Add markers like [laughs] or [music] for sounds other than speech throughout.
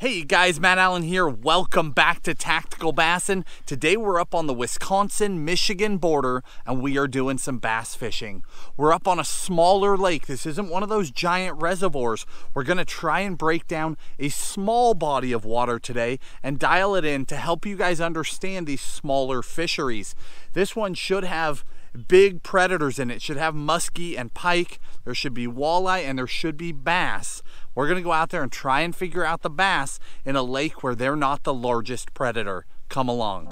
Hey guys, Matt Allen here. Welcome back to Tactical Bassin. Today we're up on the Wisconsin-Michigan border and we are doing some bass fishing. We're up on a smaller lake. This isn't one of those giant reservoirs. We're gonna try and break down a small body of water today and dial it in to help you guys understand these smaller fisheries. This one should have big predators in it. Should have muskie and pike. There should be walleye and there should be bass. We're gonna go out there and try and figure out the bass in a lake where they're not the largest predator. Come along.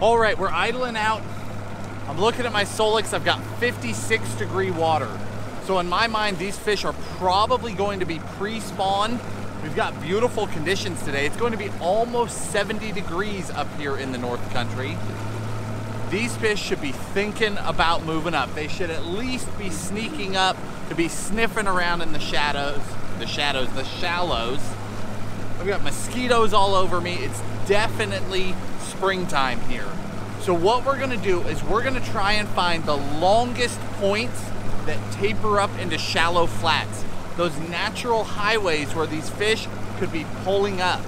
All right, we're idling out. I'm looking at my Solix. I've got 56 degree water. So in my mind, these fish are probably going to be pre-spawn We've got beautiful conditions today. It's going to be almost 70 degrees up here in the North Country. These fish should be thinking about moving up. They should at least be sneaking up to be sniffing around in the shadows, the shadows, the shallows. I've got mosquitoes all over me. It's definitely springtime here. So what we're gonna do is we're gonna try and find the longest points that taper up into shallow flats those natural highways where these fish could be pulling up.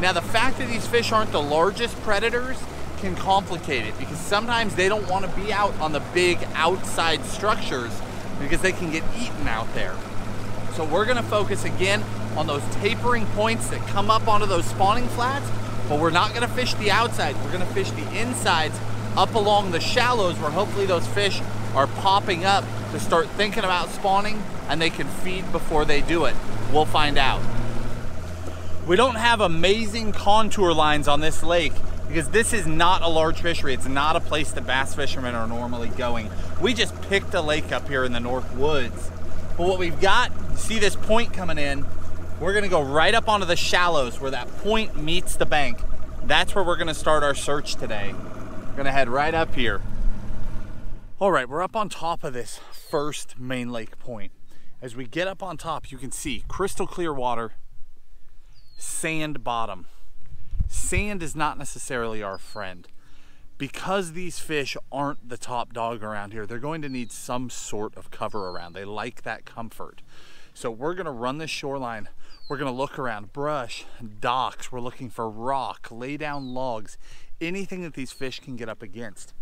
Now the fact that these fish aren't the largest predators can complicate it because sometimes they don't want to be out on the big outside structures because they can get eaten out there. So we're gonna focus again on those tapering points that come up onto those spawning flats, but we're not gonna fish the outsides. We're gonna fish the insides up along the shallows where hopefully those fish are popping up to start thinking about spawning and they can feed before they do it. We'll find out. We don't have amazing contour lines on this lake because this is not a large fishery. It's not a place that bass fishermen are normally going. We just picked a lake up here in the North Woods. But what we've got, see this point coming in, we're gonna go right up onto the shallows where that point meets the bank. That's where we're gonna start our search today. We're gonna head right up here. All right, we're up on top of this first main lake point. As we get up on top, you can see crystal clear water, sand bottom. Sand is not necessarily our friend. Because these fish aren't the top dog around here, they're going to need some sort of cover around. They like that comfort. So we're gonna run this shoreline. We're gonna look around brush, docks. We're looking for rock, lay down logs, anything that these fish can get up against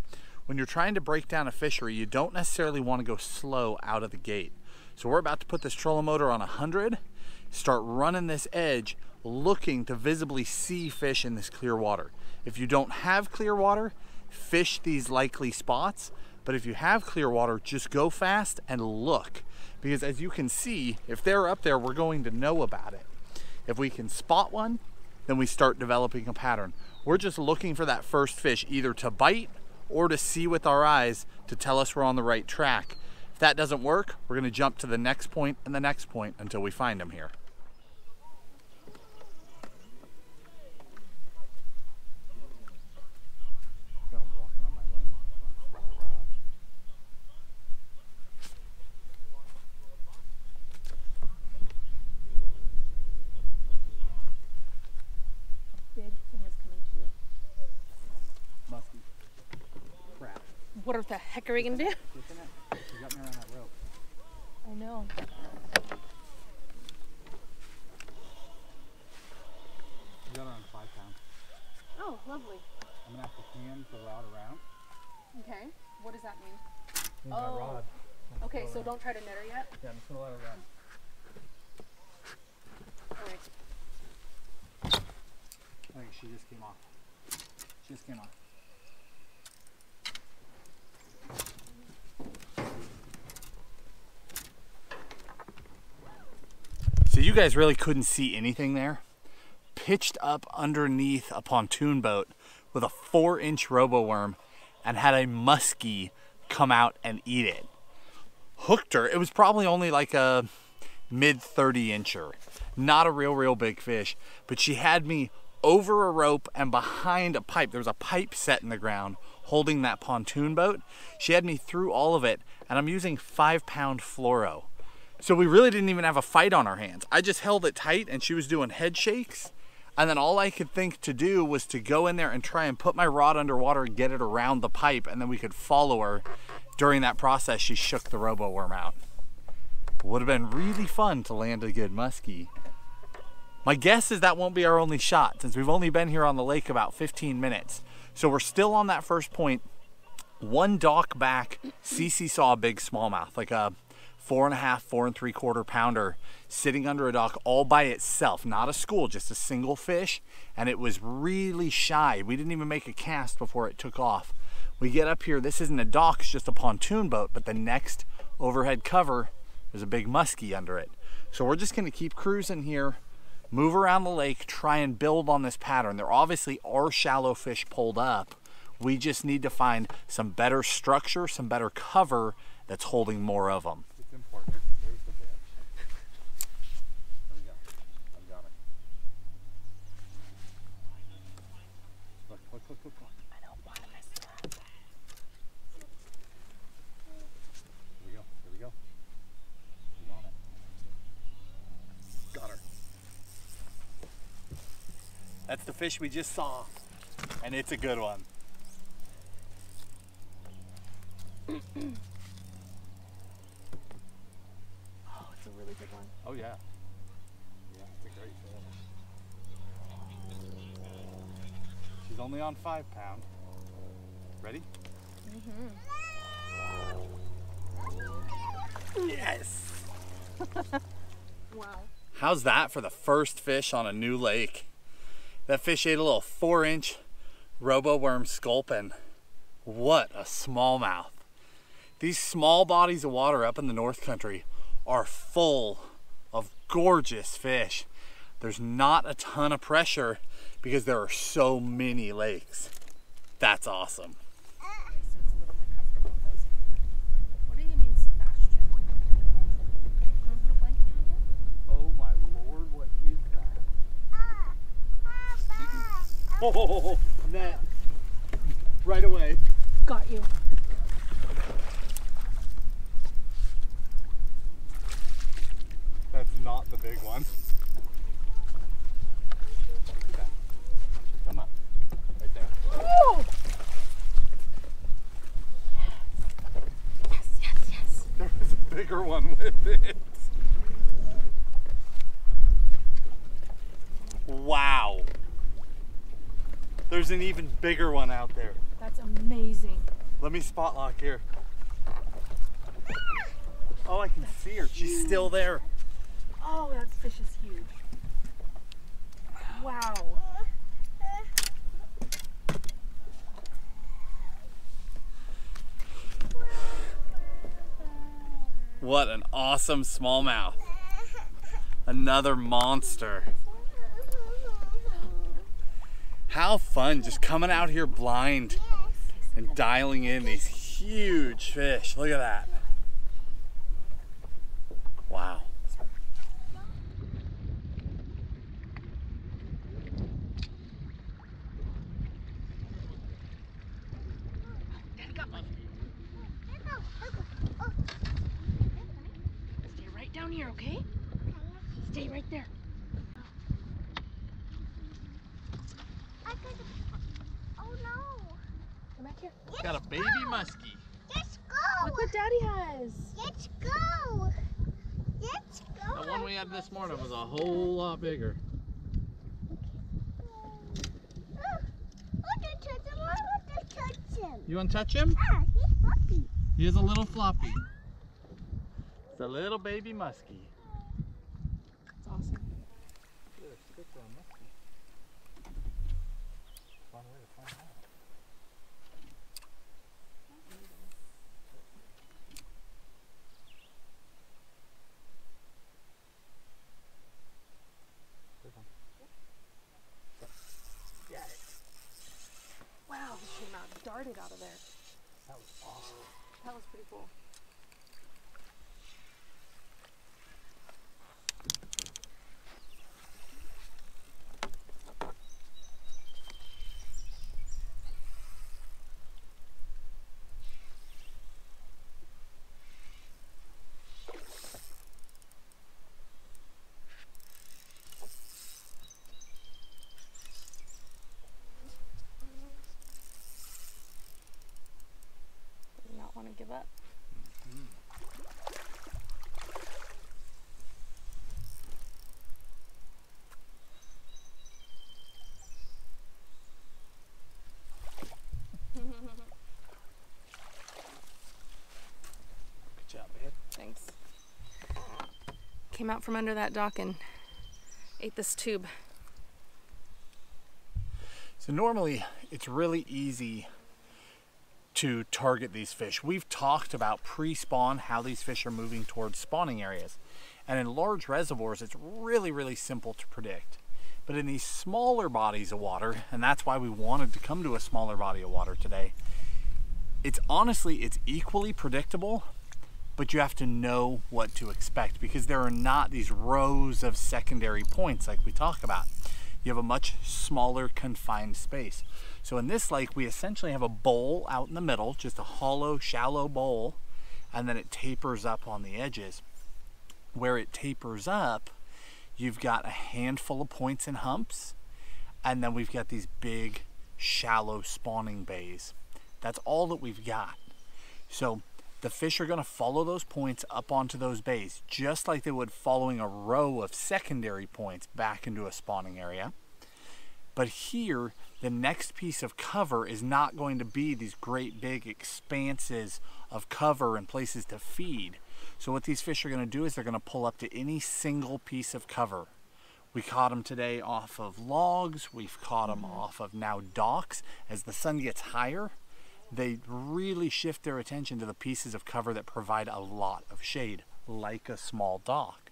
when you're trying to break down a fishery, you don't necessarily want to go slow out of the gate. So we're about to put this trolling motor on 100, start running this edge, looking to visibly see fish in this clear water. If you don't have clear water, fish these likely spots. But if you have clear water, just go fast and look. Because as you can see, if they're up there, we're going to know about it. If we can spot one, then we start developing a pattern. We're just looking for that first fish either to bite or to see with our eyes to tell us we're on the right track. If that doesn't work, we're gonna jump to the next point and the next point until we find them here. What the heck are we gonna do? I know. You got it on five pounds. Oh, lovely. I'm gonna have to hand the rod around. Okay. What does that mean? Means oh. rod. Okay, so don't try to net her yet? Yeah, I'm just gonna let her run. Alright. I think she just came off. She just came off. Guys really couldn't see anything there. Pitched up underneath a pontoon boat with a four inch Roboworm and had a muskie come out and eat it. Hooked her. It was probably only like a mid 30 incher. Not a real, real big fish, but she had me over a rope and behind a pipe. There was a pipe set in the ground holding that pontoon boat. She had me through all of it and I'm using five pound fluoro. So we really didn't even have a fight on our hands. I just held it tight and she was doing head shakes. And then all I could think to do was to go in there and try and put my rod underwater and get it around the pipe and then we could follow her during that process, she shook the Roboworm out. Would have been really fun to land a good muskie. My guess is that won't be our only shot since we've only been here on the lake about 15 minutes. So we're still on that first point. One dock back, Cece saw a big smallmouth, like a four and a half, four and three quarter pounder sitting under a dock all by itself, not a school, just a single fish. And it was really shy. We didn't even make a cast before it took off. We get up here, this isn't a dock, it's just a pontoon boat, but the next overhead cover, there's a big muskie under it. So we're just gonna keep cruising here, move around the lake, try and build on this pattern. There obviously are shallow fish pulled up. We just need to find some better structure, some better cover that's holding more of them. It's important. There's the bit. There we go. I've got it. Look, look, look, look, look. I don't want to miss that. Here we go. Here we go. She's on it. Got her. That's the fish we just saw, and it's a good one. Oh, it's a really good one. Oh yeah. Yeah, it's a great fish. She's only on five pound. Ready? Mm-hmm. Yes! [laughs] Wow. How's that for the first fish on a new lake? That fish ate a little four inch Roboworm sculpin. What a smallmouth. These small bodies of water up in the North Country are full of gorgeous fish. There's not a ton of pressure because there are so many lakes. That's awesome. Okay, so it's a little bit comfortable with those. What do you mean, Sebastian? Wanna put a blanket on you? Oh my lord, what is that? Oh, net. Right away. Got you. That's not the big one. Come on. Right there. Yes, yes, yes. There was a bigger one with it. Wow. There's an even bigger one out there. That's amazing. Let me spot lock here. Oh, I can see her. She's still there. Oh, that fish is huge. Wow. What an awesome smallmouth. Another monster. How fun just coming out here blind and dialing in these huge fish. Look at that. Wow. Daddy got one. Stay right down here, okay? Stay right there. Oh no! Come back here. Got a baby muskie. Let's go! Look what Daddy has. Let's go! Let's go! The one we had this morning was a whole lot bigger. Oh, I want to touch him. I want to touch him. You want to touch him? Ah, he's fluffy. He is a little floppy. It's a little baby muskie. It's awesome. Fun way to find out. Wow, he came out, darted out of there. That was awesome. That was pretty cool. Good job, babe. Thanks. Came out from under that dock and ate this tube. So normally it's really easy to target these fish. We've talked about pre-spawn, how these fish are moving towards spawning areas. And in large reservoirs, it's really, really simple to predict. But in these smaller bodies of water, and that's why we wanted to come to a smaller body of water today, it's honestly, it's equally predictable, but you have to know what to expect because there are not these rows of secondary points like we talk about. You have a much smaller confined space. So in this lake, we essentially have a bowl out in the middle, just a hollow, shallow bowl, and then it tapers up on the edges. Where it tapers up, you've got a handful of points and humps, and then we've got these big, shallow spawning bays. That's all that we've got. So the fish are going to follow those points up onto those bays, just like they would following a row of secondary points back into a spawning area. But here, the next piece of cover is not going to be these great big expanses of cover and places to feed. So what these fish are going to do is they're going to pull up to any single piece of cover. We caught them today off of logs. We've caught them mm-hmm. off of now docks. As the sun gets higher, they really shift their attention to the pieces of cover that provide a lot of shade, like a small dock.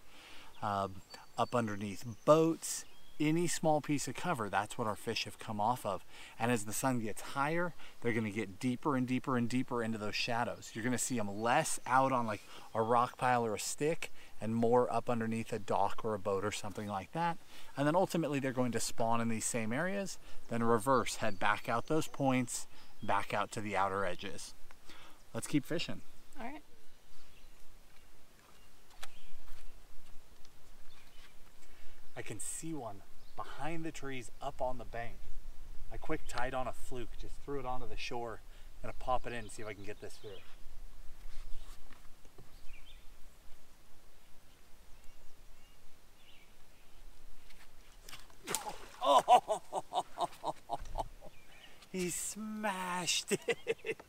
Um, up underneath boats, any small piece of cover, that's what our fish have come off of. And as the sun gets higher, they're going to get deeper and deeper and deeper into those shadows. You're going to see them less out on like a rock pile or a stick and more up underneath a dock or a boat or something like that. And then ultimately they're going to spawn in these same areas, then reverse, head back out those points, back out to the outer edges. Let's keep fishing. All right. I can see one behind the trees up on the bank. I quick tied on a fluke, just threw it onto the shore. Gonna pop it in and see if I can get this fish. He smashed it. [laughs]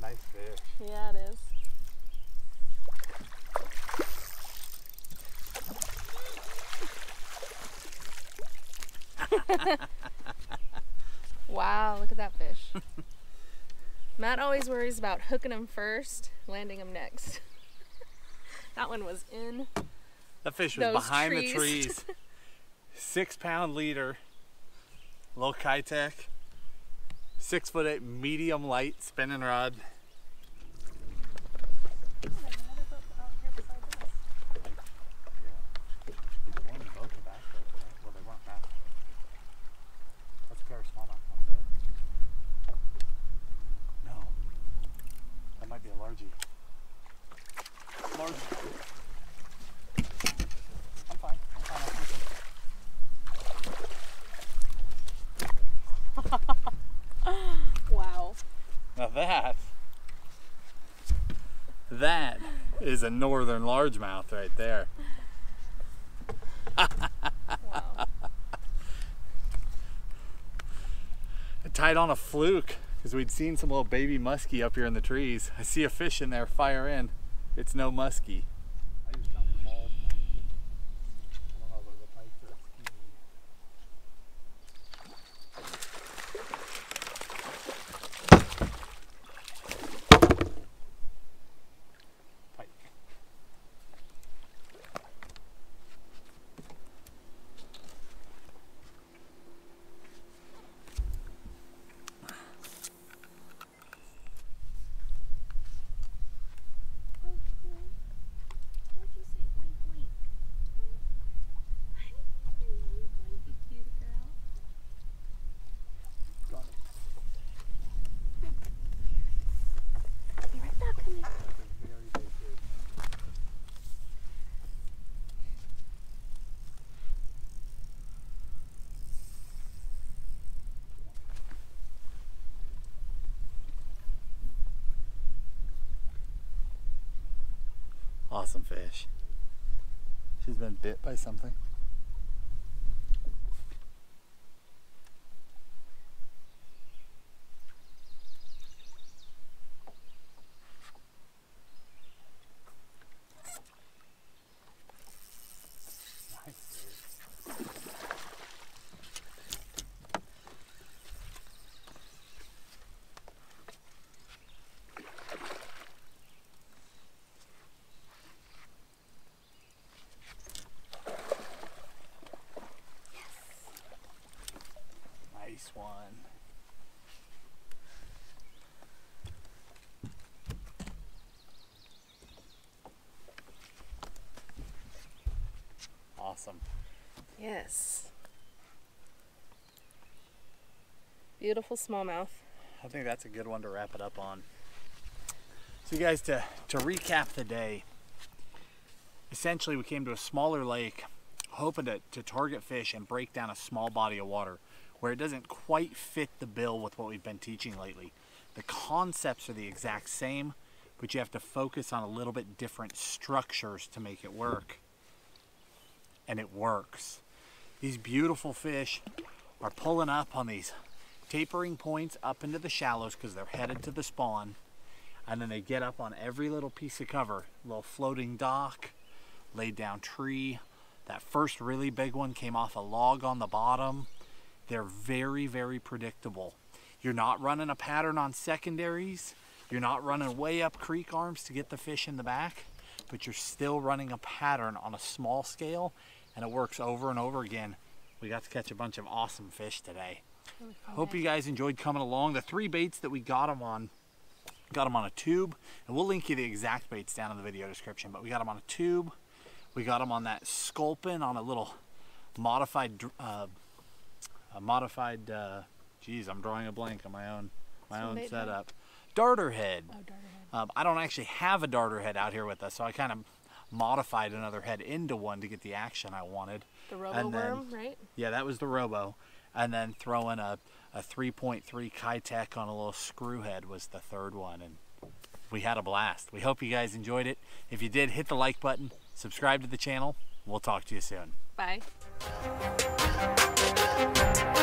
Nice fish. Yeah, it is. Wow, look at that fish. Matt always worries about hooking them first, landing them next. that one was in. That fish was behind trees. the trees. Six pound leader, low Keitech, six foot eight medium light spinning rod. One in both the back there, right? Well, they weren't back. That's a pair of smallmouth on there. No. That might be a largie. Large. I'm fine. I'm fine. I'm fishing. Wow. Now that, that is a northern largemouth right there. [laughs] Wow. I tied on a fluke because we'd seen some little baby muskie up here in the trees. I see a fish in there, fire in. It's no muskie. I used something small. I don't know if it was a pike or a skeety. Pike. Awesome fish. She's been bit by something. One. Awesome. Yes. Beautiful smallmouth. I think that's a good one to wrap it up on. So you guys, to, to recap the day, essentially we came to a smaller lake hoping to, to target fish and break down a small body of water where it doesn't quite fit the bill with what we've been teaching lately. The concepts are the exact same, but you have to focus on a little bit different structures to make it work. And it works. These beautiful fish are pulling up on these tapering points up into the shallows because they're headed to the spawn. And then they get up on every little piece of cover, little floating dock, laid down tree. That first really big one came off a log on the bottom. They're very, very predictable. You're not running a pattern on secondaries. You're not running way up creek arms to get the fish in the back, but you're still running a pattern on a small scale and it works over and over again. We got to catch a bunch of awesome fish today. Hope you guys enjoyed coming along. The three baits that we got them on, got them on a tube, and we'll link you the exact baits down in the video description, but we got them on a tube. We got them on that sculpin on a little modified, uh, a modified, uh, geez, I'm drawing a blank on my own, my own setup. Darter head. Oh, darter head. Um, I don't actually have a darter head out here with us, so I kind of modified another head into one to get the action I wanted. The And then- Roboworm, right? Yeah, that was the Robo. And then throwing a, a 3.3 Keitech on a little screw head was the third one. And we had a blast. We hope you guys enjoyed it. If you did, hit the like button, subscribe to the channel. We'll talk to you soon. Bye.